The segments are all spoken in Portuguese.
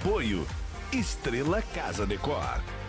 Apoio Estrela Casa Decor.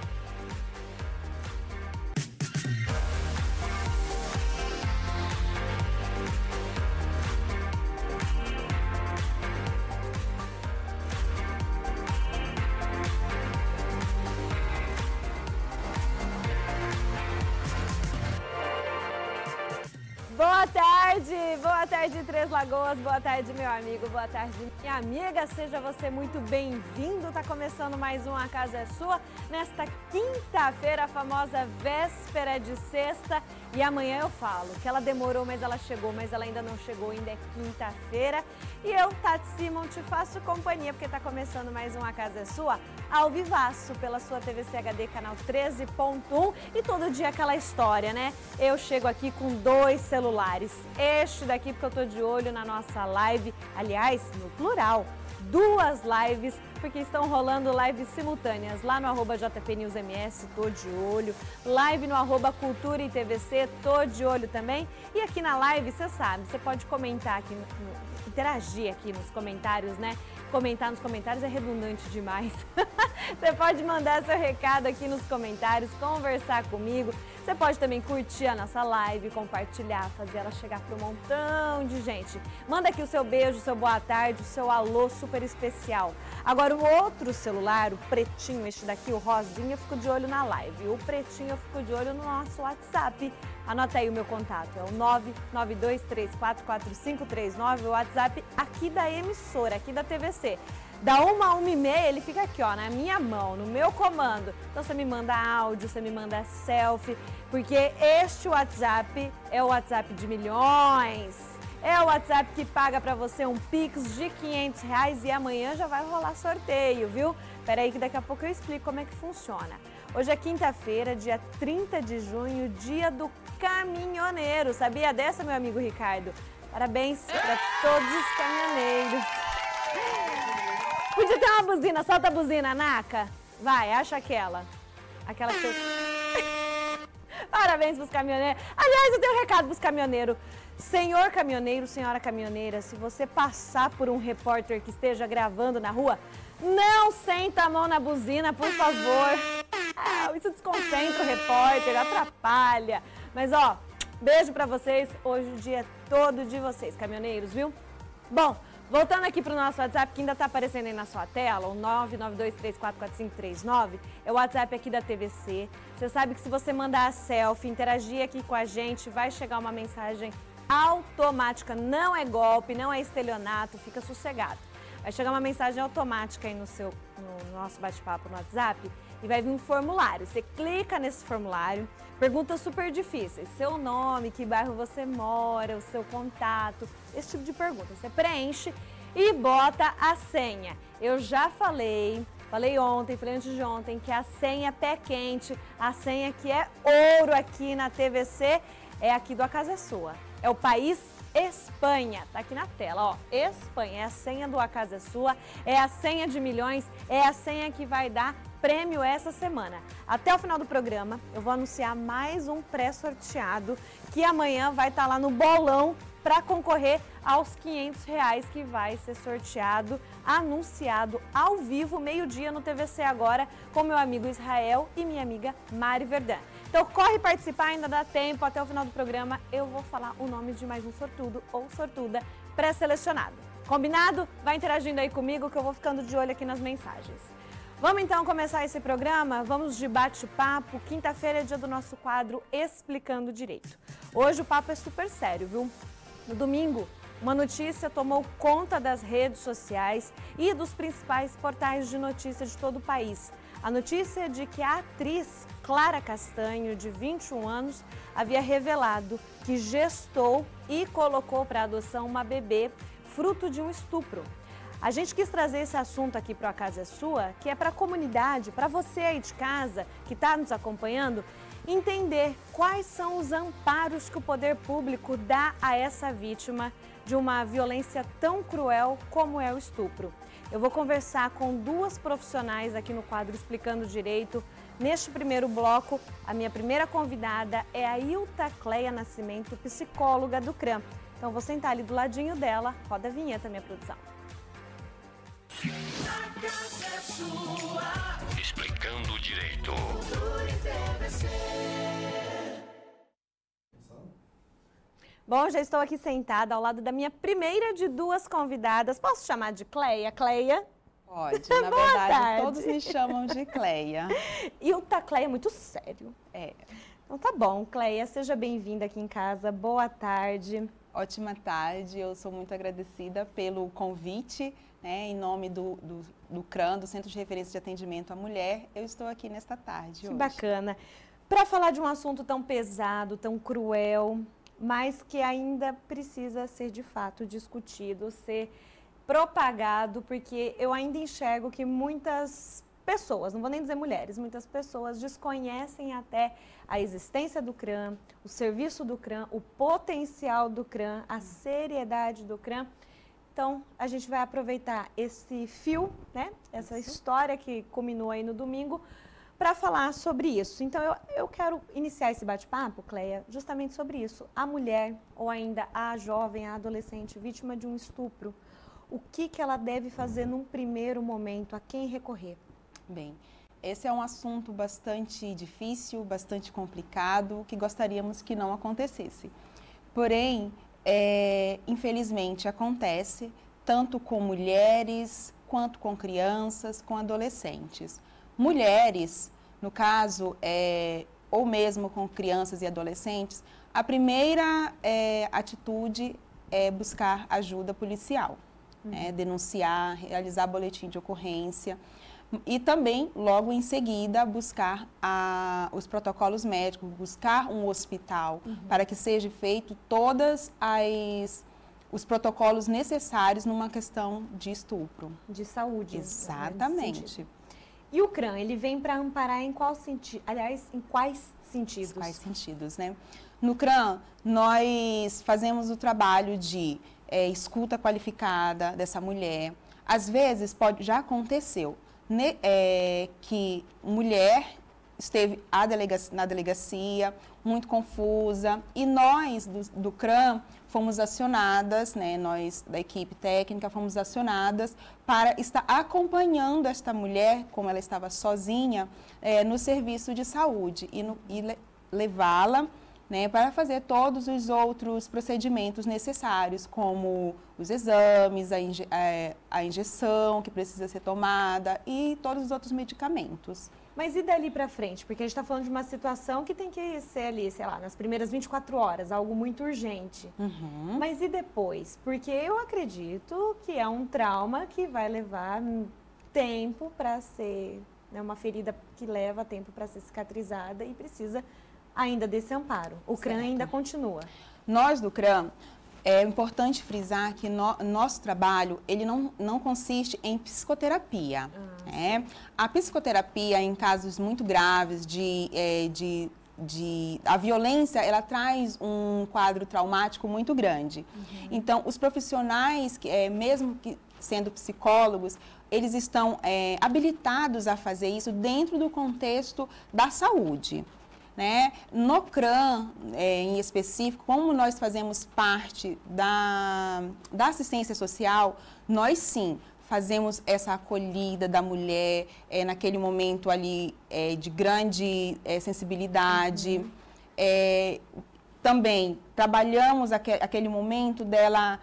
Tarde Três Lagoas, boa tarde meu amigo, boa tarde minha amiga, seja você muito bem-vindo, tá começando mais um A Casa é Sua, nesta quinta-feira, a famosa véspera de sexta, e amanhã eu falo que ela demorou, mas ela chegou, mas ela ainda não chegou, ainda é quinta-feira, e eu, Tati Simon, te faço companhia, porque tá começando mais um A Casa é Sua, ao vivaço, pela sua TVC HD, canal 13.1, e todo dia aquela história, né? Eu chego aqui com dois celulares, este daqui porque eu tô de olho na nossa live, aliás, no plural, duas lives, porque estão rolando lives simultâneas lá no arroba JPNewsMS, tô de olho, live no arroba Cultura e TVC, tô de olho também, e aqui na live, você sabe, você pode comentar aqui, interagir aqui nos comentários, né? Comentar nos comentários é redundante demais. você pode mandar seu recado aqui nos comentários, conversar comigo, você pode também curtir a nossa live, compartilhar, fazer ela chegar para um montão de gente. Manda aqui o seu beijo, o seu boa tarde, o seu alô super especial. Agora, o outro celular, o pretinho, este daqui, o rosinha, eu fico de olho na live. O pretinho eu fico de olho no nosso WhatsApp. Anota aí o meu contato, é o 992344539, o WhatsApp aqui da emissora, aqui da TVC. Da uma a uma e meia, ele fica aqui, ó, na minha mão, no meu comando. Então você me manda áudio, você me manda selfie, porque este WhatsApp é o WhatsApp de milhões. É o WhatsApp que paga para você um Pix de 500 reais e amanhã já vai rolar sorteio, viu? Pera aí que daqui a pouco eu explico como é que funciona. Hoje é quinta-feira, dia 30 de junho, dia do caminhoneiro. Sabia dessa, meu amigo Ricardo? Parabéns para todos os caminhoneiros. Podia ter uma buzina, solta a buzina, Naka. Vai, acha aquela. Aquela que você... Parabéns pros caminhoneiros. Aliás, eu tenho um recado pros caminhoneiros. Senhor caminhoneiro, senhora caminhoneira, se você passar por um repórter que esteja gravando na rua, não senta a mão na buzina, por favor. Ah, isso desconcentra o repórter, atrapalha. Mas ó, beijo pra vocês. Hoje o dia é todo de vocês, caminhoneiros, viu? Bom, Voltando aqui para o nosso WhatsApp, que ainda está aparecendo aí na sua tela, o 992344539, é o WhatsApp aqui da TVC. Você sabe que se você mandar a selfie, interagir aqui com a gente, vai chegar uma mensagem automática. Não é golpe, não é estelionato, fica sossegado. Vai chegar uma mensagem automática aí no, seu, no nosso bate-papo no WhatsApp e vai vir um formulário. Você clica nesse formulário, perguntas super difíceis, seu nome, que bairro você mora, o seu contato, esse tipo de pergunta. Você preenche e bota a senha. Eu já falei, falei ontem, falei antes de ontem, que a senha é pé quente, a senha que é ouro aqui na TVC é aqui do A Casa é Sua. É o país Espanha, tá aqui na tela, ó. Espanha é a senha do A Casa é Sua, é a senha de milhões, é a senha que vai dar prêmio essa semana. Até o final do programa, eu vou anunciar mais um pré-sorteado que amanhã vai estar tá lá no bolão para concorrer aos 500 reais que vai ser sorteado, anunciado ao vivo, meio-dia no TVC agora, com meu amigo Israel e minha amiga Mari Verdã. Então corre participar, ainda dá tempo, até o final do programa eu vou falar o nome de mais um sortudo ou sortuda pré-selecionado. Combinado? Vai interagindo aí comigo que eu vou ficando de olho aqui nas mensagens. Vamos então começar esse programa? Vamos de bate-papo. Quinta-feira é dia do nosso quadro Explicando Direito. Hoje o papo é super sério, viu? No domingo, uma notícia tomou conta das redes sociais e dos principais portais de notícias de todo o país. A notícia é de que a atriz Clara Castanho, de 21 anos, havia revelado que gestou e colocou para adoção uma bebê fruto de um estupro. A gente quis trazer esse assunto aqui para a Casa é Sua, que é para a comunidade, para você aí de casa que está nos acompanhando, entender quais são os amparos que o poder público dá a essa vítima de uma violência tão cruel como é o estupro. Eu vou conversar com duas profissionais aqui no quadro Explicando Direito. Neste primeiro bloco, a minha primeira convidada é a Ilta Cleia Nascimento, psicóloga do CRAM. Então vou sentar ali do ladinho dela, roda a vinheta, minha produção. Sua. Explicando direito. Bom, já estou aqui sentada ao lado da minha primeira de duas convidadas. Posso chamar de Cleia? Cleia? Pode, na Boa verdade, tarde. todos me chamam de Cleia. E o tá Cleia é muito sério. É, Então tá bom, Cleia, seja bem-vinda aqui em casa. Boa tarde. ótima tarde, eu sou muito agradecida pelo convite, né, em nome do, do, do CRAN, do Centro de Referência de Atendimento à Mulher, eu estou aqui nesta tarde Que hoje. bacana. Para falar de um assunto tão pesado, tão cruel, mas que ainda precisa ser de fato discutido, ser propagado, porque eu ainda enxergo que muitas pessoas, não vou nem dizer mulheres, muitas pessoas desconhecem até a existência do CRAM, o serviço do CRAM, o potencial do CRAM, a seriedade do CRAM. Então, a gente vai aproveitar esse fio, né? Essa história que culminou aí no domingo, para falar sobre isso. Então, eu, eu quero iniciar esse bate-papo, Cleia, justamente sobre isso. A mulher, ou ainda a jovem, a adolescente, vítima de um estupro, o que, que ela deve fazer num primeiro momento? A quem recorrer? Bem, esse é um assunto bastante difícil, bastante complicado, que gostaríamos que não acontecesse. Porém, é, infelizmente acontece tanto com mulheres quanto com crianças, com adolescentes. Mulheres, no caso, é, ou mesmo com crianças e adolescentes, a primeira é, atitude é buscar ajuda policial, né, denunciar, realizar boletim de ocorrência e também, logo em seguida, buscar a- os protocolos médicos, buscar um hospital para que seja feito todas as os protocolos necessários numa questão de estupro. De saúde. né, Exatamente. E o CRAM, ele vem para amparar em qual sentido? Aliás, em quais sentidos? Quais sentidos, né? No CRAM, nós fazemos o trabalho de eh, escuta qualificada dessa mulher. Às vezes, pode, já aconteceu né, eh, que mulher esteve à delega- na delegacia, muito confusa, e nós do, do CRAM fomos acionadas, né, nós da equipe técnica fomos acionadas para estar acompanhando esta mulher, como ela estava sozinha, eh, no serviço de saúde e, no- e le- levá-la né, para fazer todos os outros procedimentos necessários, como os exames, a, inje- eh, a injeção que precisa ser tomada e todos os outros medicamentos. Mas e dali para frente? Porque a gente está falando de uma situação que tem que ser ali, sei lá, nas primeiras 24 horas, algo muito urgente. Uhum. Mas e depois? Porque eu acredito que é um trauma que vai levar tempo para ser, né, uma ferida que leva tempo para ser cicatrizada e precisa ainda desse amparo. O CRAM Certo. ainda continua. Nós do CRAM, é importante frisar que no, nosso trabalho, ele não, não consiste em psicoterapia. né? A psicoterapia, em casos muito graves de, eh, de, de... A violência, ela traz um quadro traumático muito grande. Então, os profissionais, que, eh, mesmo que sendo psicólogos, eles estão eh, habilitados a fazer isso dentro do contexto da saúde. Né? No CRAM, eh, em específico, como nós fazemos parte da, da assistência social, nós sim fazemos essa acolhida da mulher eh, naquele momento ali eh, de grande eh, sensibilidade. Eh, também trabalhamos aque- aquele momento dela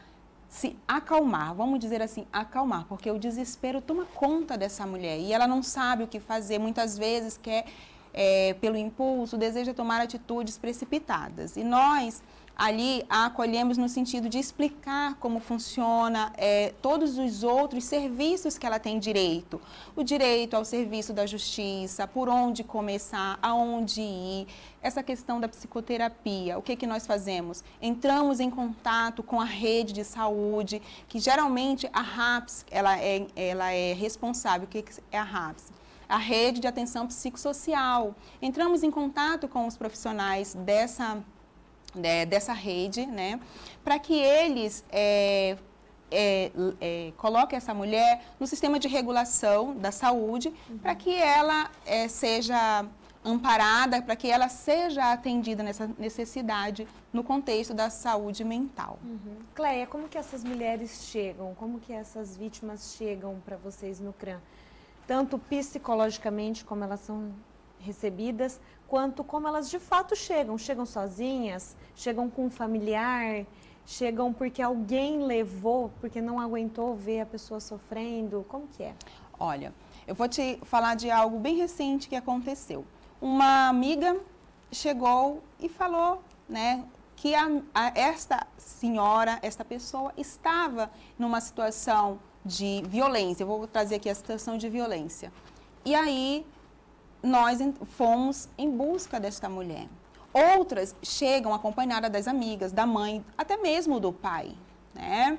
se acalmar, vamos dizer assim, acalmar, porque o desespero toma conta dessa mulher e ela não sabe o que fazer, muitas vezes quer, é, pelo impulso, deseja tomar atitudes precipitadas. E nós ali a acolhemos no sentido de explicar como funciona é, todos os outros serviços que ela tem direito. O direito ao serviço da justiça, por onde começar, aonde ir, essa questão da psicoterapia, o que, que nós fazemos? Entramos em contato com a rede de saúde, que geralmente a RAPS ela é, ela é responsável. O que, que é a RAPS? A rede de atenção psicossocial. Entramos em contato com os profissionais dessa, né, dessa rede, né, para que eles é, é, é, coloquem essa mulher no sistema de regulação da saúde, para que ela é, seja amparada, para que ela seja atendida nessa necessidade no contexto da saúde mental. Cleia, como que essas mulheres chegam? Como que essas vítimas chegam para vocês no CRAM? Tanto psicologicamente como elas são recebidas, quanto como elas de fato chegam. Chegam sozinhas, chegam com um familiar, chegam porque alguém levou, porque não aguentou ver a pessoa sofrendo. Como que é? Olha, eu vou te falar de algo bem recente que aconteceu. Uma amiga chegou e falou, né, que a, a, esta senhora, esta pessoa estava numa situação de violência. Eu vou trazer aqui a situação de violência. E aí nós fomos em busca desta mulher. Outras chegam acompanhadas das amigas, da mãe, até mesmo do pai, né?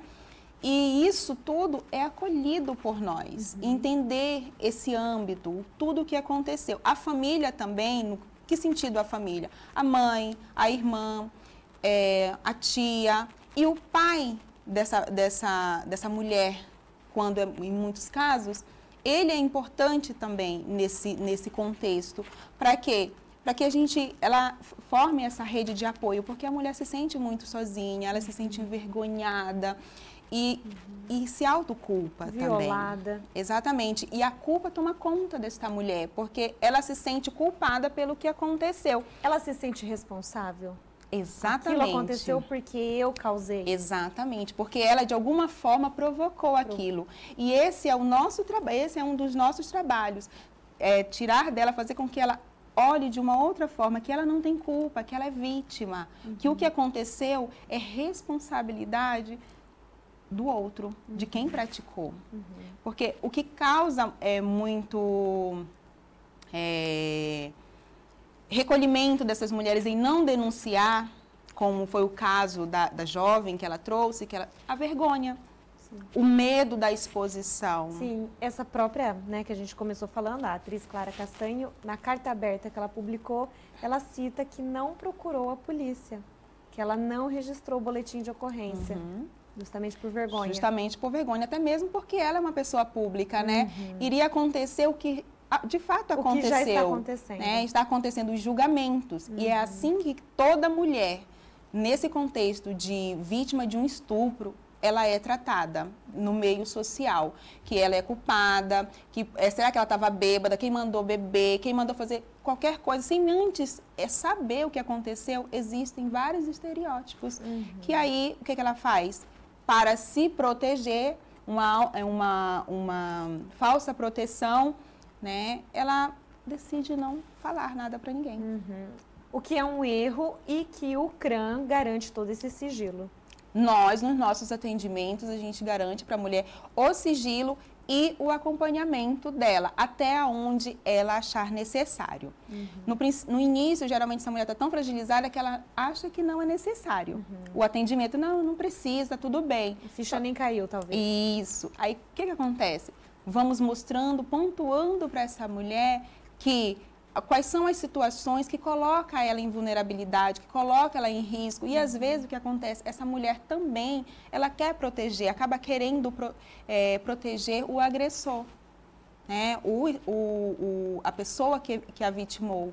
E isso tudo é acolhido por nós. Uhum. Entender esse âmbito, tudo o que aconteceu. A família também, no que sentido a família? A mãe, a irmã, é, a tia e o pai dessa, dessa, dessa mulher, quando é, em muitos casos, ele é importante também nesse, nesse contexto. Para quê? Para que a gente ela forme essa rede de apoio, porque a mulher se sente muito sozinha, ela se sente envergonhada e, uhum. e se autoculpa também. Violada. Exatamente. E a culpa toma conta desta mulher, porque ela se sente culpada pelo que aconteceu. Ela se sente responsável? Exatamente. Aquilo aconteceu porque eu causei. Exatamente, porque ela de alguma forma provocou aquilo. E esse é o nosso trabalho, esse é um dos nossos trabalhos, é tirar dela, fazer com que ela olhe de uma outra forma, que ela não tem culpa, que ela é vítima, uhum. que o que aconteceu é responsabilidade do outro, uhum. de quem praticou. Uhum. Porque o que causa é muito é, recolhimento dessas mulheres em não denunciar, como foi o caso da, da jovem que ela trouxe, que ela, a vergonha. Sim. O medo da exposição. Sim, essa própria, né, que a gente começou falando, a atriz Clara Castanho, na carta aberta que ela publicou, ela cita que não procurou a polícia, que ela não registrou o boletim de ocorrência. Uhum. Justamente por vergonha. Justamente por vergonha, até mesmo porque ela é uma pessoa pública, né? Uhum. Iria acontecer o que de fato aconteceu. O que já está acontecendo. Né? Está acontecendo os julgamentos. Uhum. E é uhum. assim que toda mulher, nesse contexto de vítima de um estupro, ela é tratada no meio social, que ela é culpada, que é, será que ela estava bêbada, quem mandou beber, quem mandou fazer qualquer coisa, sem antes é saber o que aconteceu, existem vários estereótipos, uhum. que aí, o que, que ela faz? Para se proteger, uma, é uma, uma falsa proteção, né, ela decide não falar nada para ninguém. Uhum. O que é um erro e que o CRAM garante todo esse sigilo. Nós, nos nossos atendimentos, a gente garante para a mulher o sigilo e o acompanhamento dela, até onde ela achar necessário. Uhum. No, no, início, geralmente, essa mulher está tão fragilizada que ela acha que não é necessário. Uhum. O atendimento, não, não precisa, tudo bem. A ficha nem caiu, talvez. Isso. Aí, o que, que acontece? Vamos mostrando, pontuando para essa mulher que quais são as situações que coloca ela em vulnerabilidade, que coloca ela em risco. E às vezes o que acontece, essa mulher também, ela quer proteger, acaba querendo pro, é, proteger o agressor, né? o, o, o, a pessoa que, que a vitimou.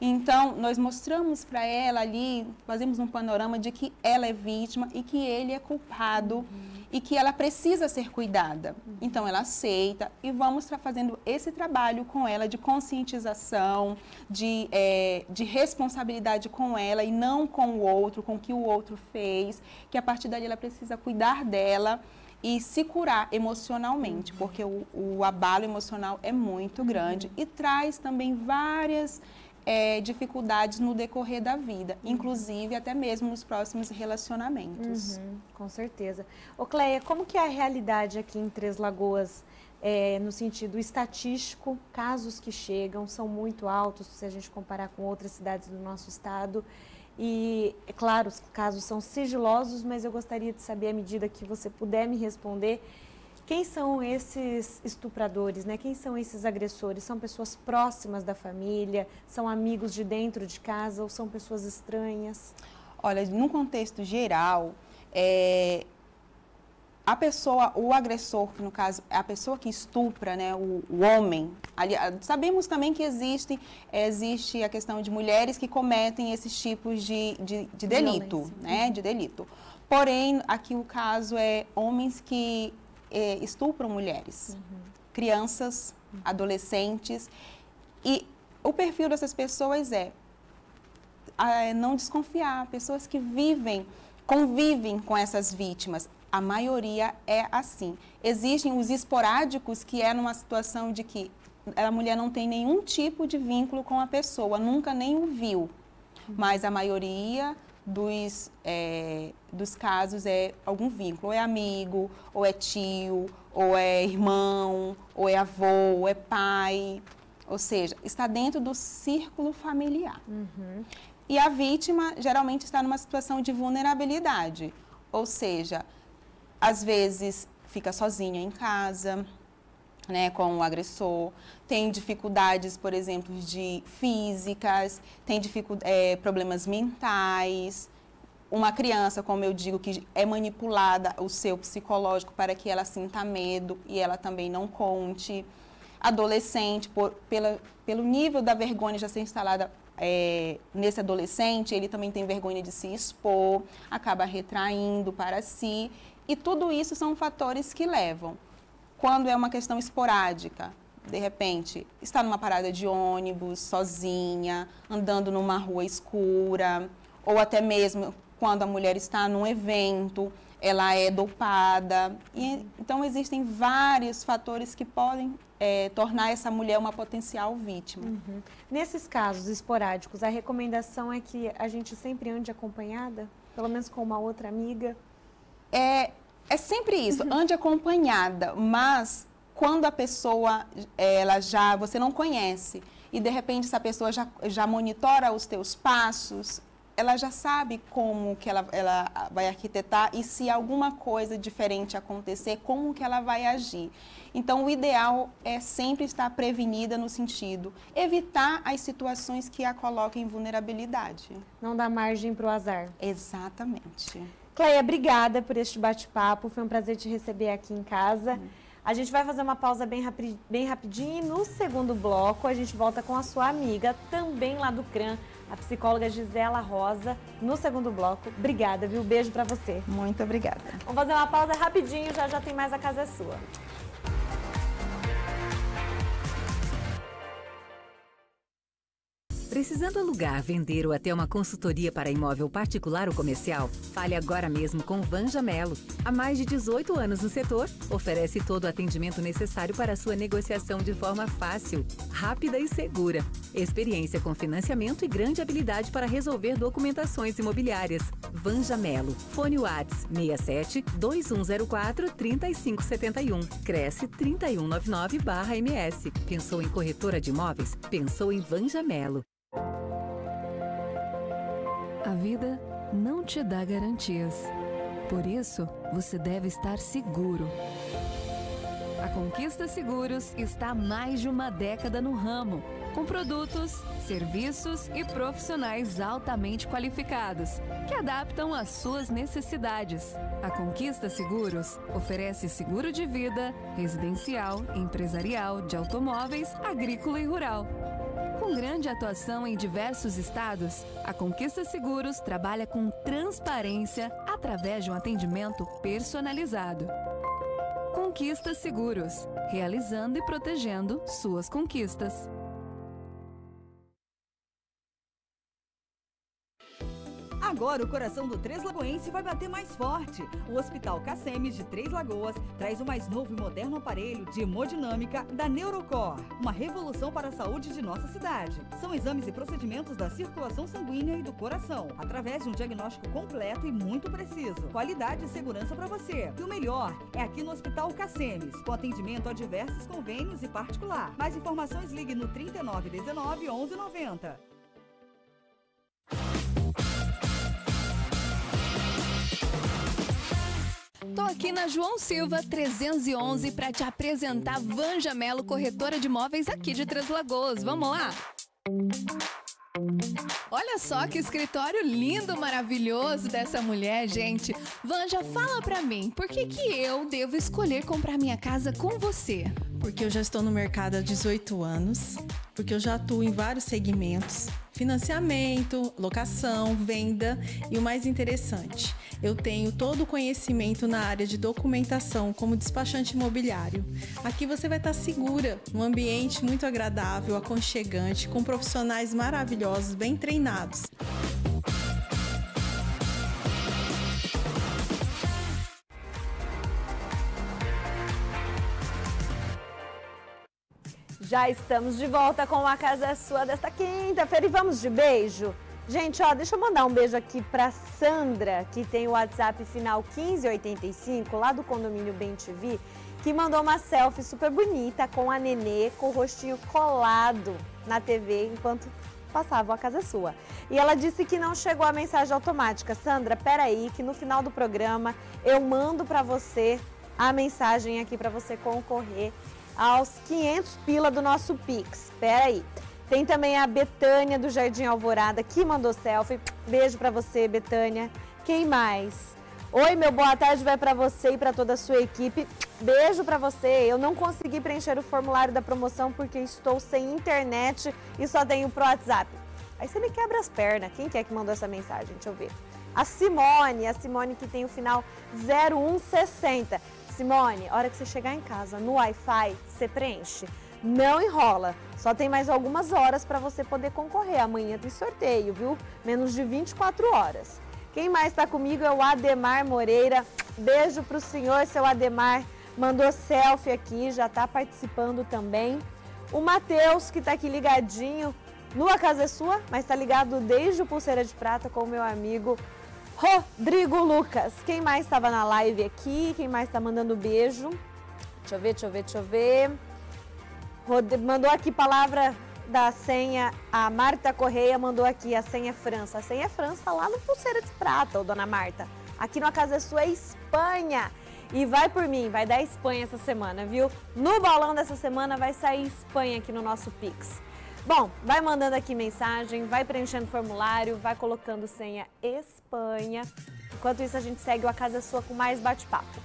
Então, nós mostramos para ela ali, fazemos um panorama de que ela é vítima e que ele é culpado. Uhum e que ela precisa ser cuidada. Então ela aceita e vamos estar fazendo esse trabalho com ela de conscientização, de, é, de responsabilidade com ela e não com o outro, com o que o outro fez, que a partir dali ela precisa cuidar dela e se curar emocionalmente, porque o, o abalo emocional é muito grande e traz também várias é, dificuldades no decorrer da vida, uhum. inclusive até mesmo nos próximos relacionamentos. Uhum, com certeza. Ô Cleia, como que é a realidade aqui em Três Lagoas, é, no sentido estatístico, casos que chegam são muito altos se a gente comparar com outras cidades do nosso estado. E, é claro, os casos são sigilosos, mas eu gostaria de saber, à medida que você puder me responder, quem são esses estupradores, né? Quem são esses agressores? São pessoas próximas da família? São amigos de dentro de casa ou são pessoas estranhas? Olha, num contexto geral, é, a pessoa, o agressor, que no caso é a pessoa que estupra, né, o, o homem. Ali, sabemos também que existe, existe a questão de mulheres que cometem esses tipos de, de, de delito, Violência. né, de delito. Porém, aqui o caso é homens que é, estupram mulheres, uhum. crianças, adolescentes. E o perfil dessas pessoas é, é não desconfiar, pessoas que vivem, convivem com essas vítimas. A maioria é assim. Existem os esporádicos, que é numa situação de que a mulher não tem nenhum tipo de vínculo com a pessoa, nunca nem o viu. Mas a maioria dos, é, dos casos é algum vínculo, ou é amigo, ou é tio, ou é irmão, ou é avô, ou é pai. Ou seja, está dentro do círculo familiar. Uhum. E a vítima geralmente está numa situação de vulnerabilidade, ou seja, às vezes fica sozinha em casa, né, com o agressor, tem dificuldades, por exemplo, de físicas, tem é, problemas mentais. Uma criança, como eu digo, que é manipulada o seu psicológico para que ela sinta medo e ela também não conte. Adolescente, por, pela, pelo nível da vergonha já ser instalada é, nesse adolescente, ele também tem vergonha de se expor, acaba retraindo para si. E tudo isso são fatores que levam quando é uma questão esporádica, de repente, está numa parada de ônibus, sozinha, andando numa rua escura, ou até mesmo quando a mulher está num evento, ela é dopada. E, então, existem vários fatores que podem é, tornar essa mulher uma potencial vítima. Uhum. Nesses casos esporádicos, a recomendação é que a gente sempre ande acompanhada, pelo menos com uma outra amiga? É, sempre isso, uhum. ande acompanhada, mas quando a pessoa, ela já, você não conhece, e de repente essa pessoa já, já monitora os teus passos, ela já sabe como que ela, ela vai arquitetar e se alguma coisa diferente acontecer, como que ela vai agir. Então, o ideal é sempre estar prevenida no sentido evitar as situações que a colocam em vulnerabilidade. Não dá margem para o azar. Exatamente. Cleia, obrigada por este bate-papo. Foi um prazer te receber aqui em casa. A gente vai fazer uma pausa bem, bem rapidinho e no segundo bloco a gente volta com a sua amiga, também lá do CRAN, a psicóloga Gisela Rosa, no segundo bloco. Obrigada, viu? Beijo para você. Muito obrigada. Vamos fazer uma pausa rapidinho, já já tem mais a casa é sua. Precisando alugar, vender ou até uma consultoria para imóvel particular ou comercial? Fale agora mesmo com Vanja Melo. Há mais de 18 anos no setor, oferece todo o atendimento necessário para a sua negociação de forma fácil, rápida e segura. Experiência com financiamento e grande habilidade para resolver documentações imobiliárias. Vanja Melo. Fone Whats 67 2104 3571. Cresce 3199/MS. Pensou em corretora de imóveis? Pensou em Vanja Melo. A vida não te dá garantias. Por isso, você deve estar seguro. A Conquista Seguros está há mais de uma década no ramo, com produtos, serviços e profissionais altamente qualificados, que adaptam às suas necessidades. A Conquista Seguros oferece seguro de vida, residencial, empresarial, de automóveis, agrícola e rural com grande atuação em diversos estados, a Conquista Seguros trabalha com transparência através de um atendimento personalizado. Conquista Seguros, realizando e protegendo suas conquistas. Agora o coração do Três Lagoense vai bater mais forte. O Hospital Cacemes de Três Lagoas traz o mais novo e moderno aparelho de hemodinâmica da Neurocor, uma revolução para a saúde de nossa cidade. São exames e procedimentos da circulação sanguínea e do coração, através de um diagnóstico completo e muito preciso. Qualidade e segurança para você. E o melhor é aqui no Hospital Cacemes, com atendimento a diversos convênios e particular. Mais informações ligue no 3919 1190. Tô aqui na João Silva 311 para te apresentar Vanja Melo, corretora de imóveis aqui de Três Lagoas. Vamos lá? Olha só que escritório lindo, maravilhoso dessa mulher, gente. Vanja, fala pra mim, por que, que eu devo escolher comprar minha casa com você? Porque eu já estou no mercado há 18 anos, porque eu já atuo em vários segmentos financiamento, locação, venda e o mais interessante, eu tenho todo o conhecimento na área de documentação como despachante imobiliário. Aqui você vai estar segura, num ambiente muito agradável, aconchegante, com profissionais maravilhosos, bem treinados. Já estamos de volta com a Casa Sua desta quinta-feira e vamos de beijo. Gente, ó, deixa eu mandar um beijo aqui pra Sandra, que tem o WhatsApp final 1585, lá do condomínio Bem TV, que mandou uma selfie super bonita com a Nenê com o rostinho colado na TV enquanto passava a casa sua. E ela disse que não chegou a mensagem automática. Sandra, peraí, que no final do programa eu mando para você a mensagem aqui para você concorrer aos 500 pila do nosso Pix. Espera aí. Tem também a Betânia do Jardim Alvorada que mandou selfie. Beijo para você, Betânia. Quem mais? Oi, meu boa tarde vai para você e para toda a sua equipe. Beijo para você. Eu não consegui preencher o formulário da promoção porque estou sem internet e só tenho pro WhatsApp. Aí você me quebra as pernas. Quem que é que mandou essa mensagem? Deixa eu ver. A Simone, a Simone que tem o final 0160. Simone, hora que você chegar em casa no Wi-Fi, você preenche. Não enrola. Só tem mais algumas horas para você poder concorrer. Amanhã tem sorteio, viu? Menos de 24 horas. Quem mais está comigo é o Ademar Moreira. Beijo para o senhor, seu Ademar. Mandou selfie aqui, já está participando também. O Matheus, que está aqui ligadinho no A Casa é Sua, mas está ligado desde o Pulseira de Prata com o meu amigo Rodrigo Lucas. Quem mais estava na live aqui? Quem mais está mandando beijo? Deixa eu ver, deixa eu ver, deixa eu ver. Rod... Mandou aqui palavra da senha. A Marta Correia mandou aqui a senha França. A senha é França lá no Pulseira de Prata, ô dona Marta. Aqui no A Casa é Sua é Espanha. E vai por mim, vai dar Espanha essa semana, viu? No balão dessa semana vai sair Espanha aqui no nosso Pix. Bom, vai mandando aqui mensagem, vai preenchendo formulário, vai colocando senha Espanha. Enquanto isso, a gente segue o A Casa Sua com mais bate-papo.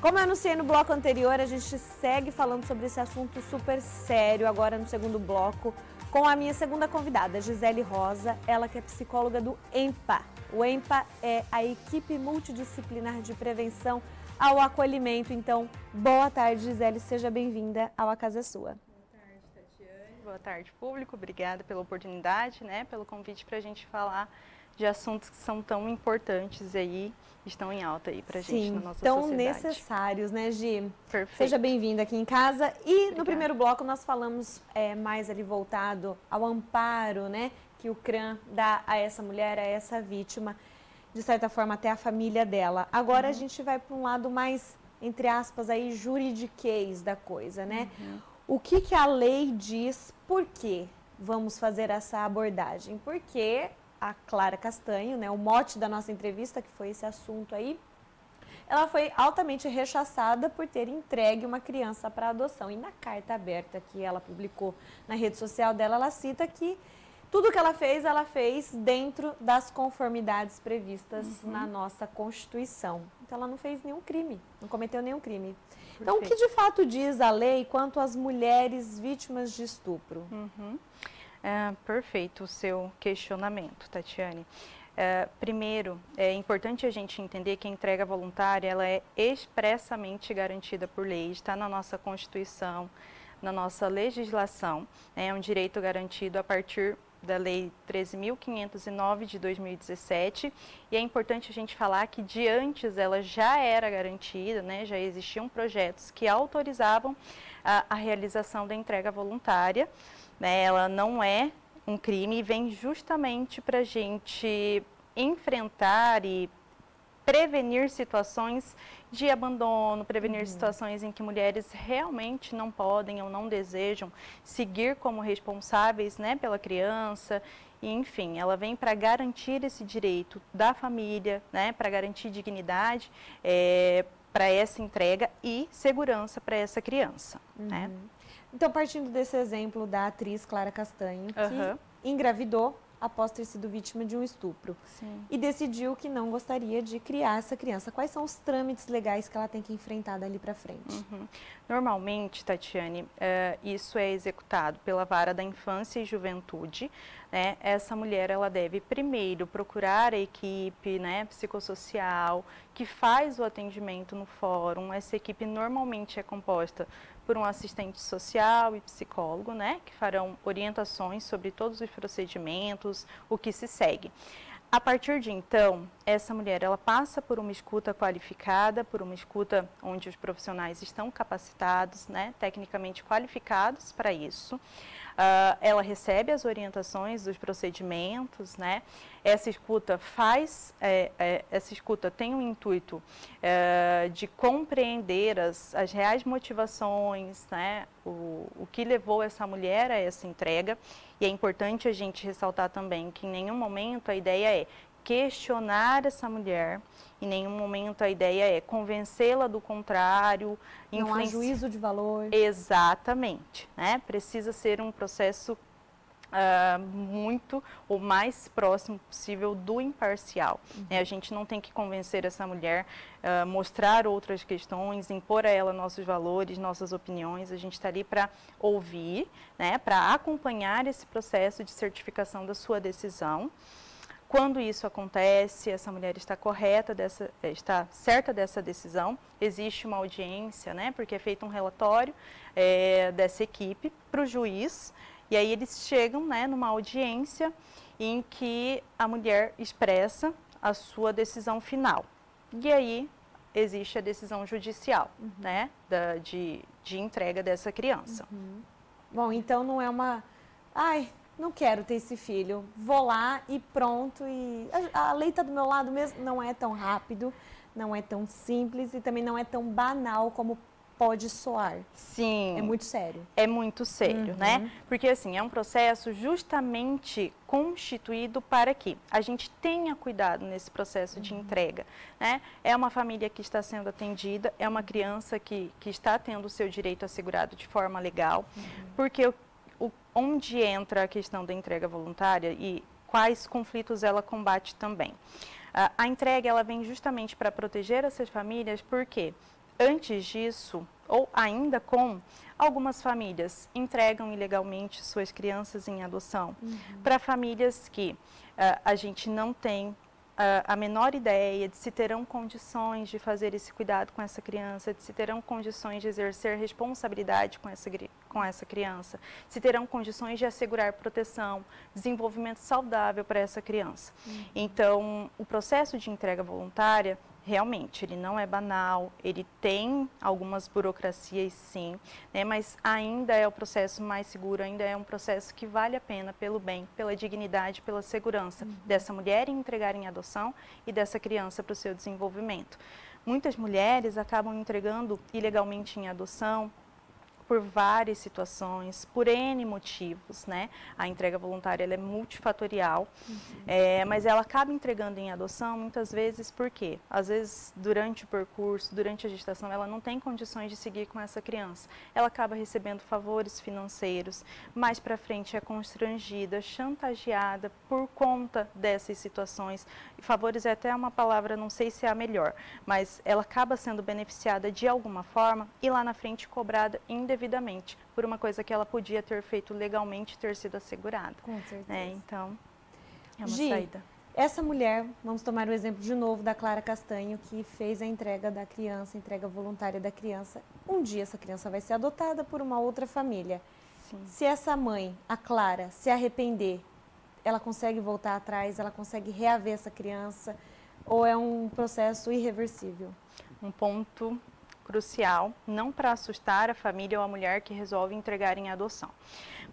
Como eu anunciei no bloco anterior, a gente segue falando sobre esse assunto super sério agora no segundo bloco com a minha segunda convidada, Gisele Rosa, ela que é psicóloga do EMPA. O EMPA é a equipe multidisciplinar de prevenção ao acolhimento. Então, boa tarde, Gisele, seja bem-vinda ao A Casa Sua boa tarde, público. Obrigada pela oportunidade, né, pelo convite para a gente falar de assuntos que são tão importantes aí, estão em alta aí para a gente na nossa tão sociedade. tão necessários, né, Gi? Perfeito. Seja bem-vinda aqui em casa. E Obrigada. no primeiro bloco nós falamos é, mais ali voltado ao amparo, né, que o CRAM dá a essa mulher, a essa vítima, de certa forma até a família dela. Agora uhum. a gente vai para um lado mais, entre aspas, aí juridiquês da coisa, né? Uhum. O que, que a lei diz? Por que vamos fazer essa abordagem? Porque a Clara Castanho, né, o mote da nossa entrevista, que foi esse assunto aí, ela foi altamente rechaçada por ter entregue uma criança para adoção. E na carta aberta que ela publicou na rede social dela, ela cita que tudo que ela fez, ela fez dentro das conformidades previstas uhum. na nossa Constituição. Então, ela não fez nenhum crime, não cometeu nenhum crime. Então, o que de fato diz a lei quanto às mulheres vítimas de estupro? Uhum. É, perfeito o seu questionamento, Tatiane. É, primeiro, é importante a gente entender que a entrega voluntária ela é expressamente garantida por lei, está na nossa Constituição, na nossa legislação, né, é um direito garantido a partir da Lei 13.509 de 2017 e é importante a gente falar que de antes ela já era garantida, né, já existiam projetos que autorizavam a, a realização da entrega voluntária, né, ela não é um crime e vem justamente para a gente enfrentar e prevenir situações de abandono, prevenir uhum. situações em que mulheres realmente não podem ou não desejam seguir como responsáveis né, pela criança. E, enfim, ela vem para garantir esse direito da família, né, para garantir dignidade é, para essa entrega e segurança para essa criança. Né. Uhum. Né? Então, partindo desse exemplo da atriz Clara Castanho, que uhum. engravidou após ter sido vítima de um estupro. Sim. E decidiu que não gostaria de criar essa criança. Quais são os trâmites legais que ela tem que enfrentar dali para frente? Uhum. Normalmente, Tatiane, uh, isso é executado pela vara da infância e juventude. Né? Essa mulher ela deve primeiro procurar a equipe né, psicossocial que faz o atendimento no fórum. Essa equipe normalmente é composta por um assistente social e psicólogo, né, que farão orientações sobre todos os procedimentos, o que se segue. A partir de então, essa mulher ela passa por uma escuta qualificada, por uma escuta onde os profissionais estão capacitados, né, tecnicamente qualificados para isso. Uh, ela recebe as orientações dos procedimentos, né? Essa escuta faz, é, é, essa escuta tem o intuito é, de compreender as, as reais motivações, né? O, o que levou essa mulher a essa entrega. E é importante a gente ressaltar também que em nenhum momento a ideia é questionar essa mulher. Em nenhum momento a ideia é convencê-la do contrário. Não há juízo de valor. Exatamente. Né? Precisa ser um processo uh, muito, o mais próximo possível do imparcial. Uhum. Né? A gente não tem que convencer essa mulher, uh, mostrar outras questões, impor a ela nossos valores, nossas opiniões. A gente está ali para ouvir, né? para acompanhar esse processo de certificação da sua decisão. Quando isso acontece, essa mulher está correta dessa, eh, está certa dessa decisão, existe uma audiência, né, porque é feito um relatório é, dessa equipe para o juiz, e aí eles chegam, né, numa audiência em que a mulher expressa a sua decisão final. E aí existe a decisão judicial, uhum. né, da, de, de entrega dessa criança. Uhum. Bom, então não é uma, ai, não quero ter esse filho, vou lá e pronto. E a, a lei está do meu lado mesmo, não é tão rápido, não é tão simples e também não é tão banal como pode soar. Sim. É muito sério. É muito sério, uhum. né? Porque assim, é um processo justamente constituído para que a gente tenha cuidado nesse processo uhum. de entrega, né? É uma família que está sendo atendida, é uma criança que, que está tendo o seu direito assegurado de forma legal, uhum. porque o o, onde entra a questão da entrega voluntária e quais conflitos ela combate também. Uh, a entrega ela vem justamente para proteger essas famílias, porque antes disso, ou ainda com, algumas famílias entregam ilegalmente suas crianças em adoção uhum. para famílias que uh, a gente não tem a, menor ideia de se terão condições de fazer esse cuidado com essa criança, de se terão condições de exercer responsabilidade com essa, com essa criança, se terão condições de assegurar proteção, desenvolvimento saudável para essa criança. Uhum. Então, o processo de entrega voluntária realmente, ele não é banal, ele tem algumas burocracias sim, né, mas ainda é o processo mais seguro, ainda é um processo que vale a pena pelo bem, pela dignidade, pela segurança uhum. dessa mulher em entregar em adoção e dessa criança para o seu desenvolvimento. Muitas mulheres acabam entregando ilegalmente em adoção por várias situações, por N motivos, né? A entrega voluntária é multifatorial, uhum. é, mas ela acaba entregando em adoção muitas vezes porque, às vezes, durante o percurso, durante a gestação, ela não tem condições de seguir com essa criança. Ela acaba recebendo favores financeiros, mais para frente é constrangida, chantageada por conta dessas situações. Favores é até uma palavra, não sei se é a melhor, mas ela acaba sendo beneficiada de alguma forma e lá na frente cobrada indevidamente indevidamente por uma coisa que ela podia ter feito legalmente ter sido assegurada. Com certeza. Né? Então, é uma Gi, saída. Essa mulher, vamos tomar o exemplo de novo da Clara Castanho, que fez a entrega da criança, entrega voluntária da criança. Um dia essa criança vai ser adotada por uma outra família. Sim. Se essa mãe, a Clara, se arrepender, ela consegue voltar atrás, ela consegue reaver essa criança, ou é um processo irreversível? Um ponto crucial, não para assustar a família ou a mulher que resolve entregar em adoção.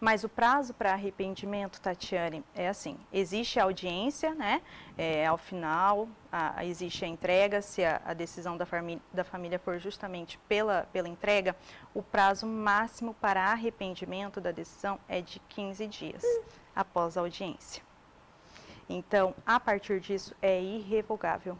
Mas o prazo para arrependimento, Tatiane, é assim: existe a audiência, né? É, ao final, a, existe a entrega, se a, a decisão da, da família for justamente pela, pela entrega, o prazo máximo para arrependimento da decisão é de 15 dias após a audiência. Então, a partir disso, é irrevogável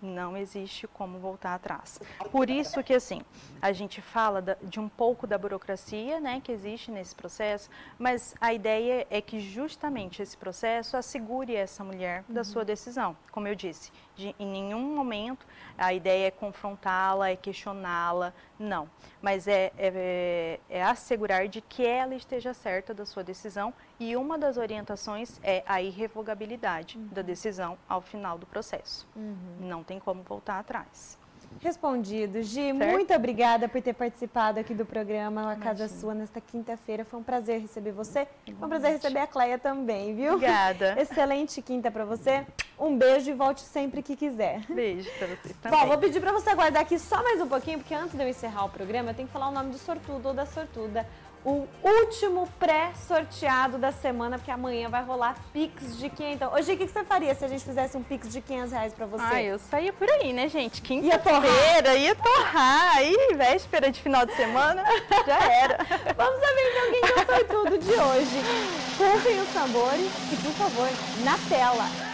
não existe como voltar atrás. Por isso que assim, a gente fala de um pouco da burocracia, né, que existe nesse processo, mas a ideia é que justamente esse processo assegure essa mulher da sua uhum. decisão. Como eu disse, de, em nenhum momento a ideia é confrontá-la, é questioná-la, não. Mas é, é, é assegurar de que ela esteja certa da sua decisão e uma das orientações é a irrevogabilidade uhum. da decisão ao final do processo. Uhum. Não tem como voltar atrás. Respondido. Gi, certo? muito obrigada por ter participado aqui do programa A Casa Sua nesta quinta-feira. Foi um prazer receber você. Foi um prazer receber a Cleia também, viu? Obrigada. Excelente quinta para você. Um beijo e volte sempre que quiser. Beijo vocês também. Bom, vou pedir para você aguardar aqui só mais um pouquinho, porque antes de eu encerrar o programa, eu tenho que falar o nome do sortudo ou da sortuda o último pré-sorteado da semana, porque amanhã vai rolar Pix de 500. Hoje, o que você faria se a gente fizesse um Pix de 500 reais pra você? Ah, eu saía por aí, né, gente? Quinta-feira, ia torrar. Aí, véspera de final de semana, já era. Vamos saber então quem que é o sortudo de hoje. Rufem os tambores e, por favor, na tela.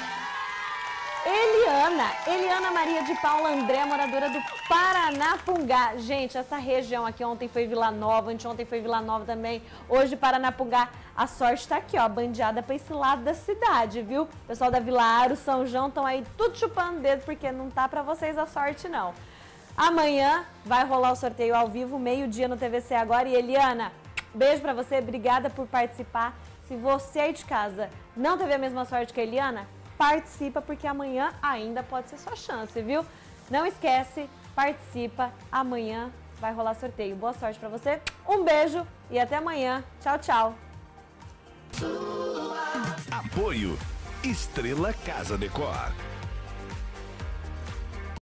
Eliana, Eliana Maria de Paula André, moradora do Paranapungá. Gente, essa região aqui ontem foi Vila Nova, anteontem foi Vila Nova também, hoje Paranapungá. A sorte tá aqui, ó, bandeada para esse lado da cidade, viu? Pessoal da Vila Aro, São João estão aí tudo chupando dedo porque não tá para vocês a sorte não. Amanhã vai rolar o sorteio ao vivo, meio-dia no TVC agora. E Eliana, beijo para você, obrigada por participar. Se você aí de casa não teve a mesma sorte que a Eliana, participa, porque amanhã ainda pode ser sua chance, viu? Não esquece, participa, amanhã vai rolar sorteio. Boa sorte para você, um beijo e até amanhã. Tchau, tchau. Apoio Estrela Casa Decor.